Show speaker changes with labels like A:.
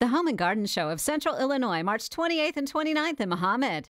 A: The Home and Garden Show of Central Illinois, March 28th and 29th in Mahomet.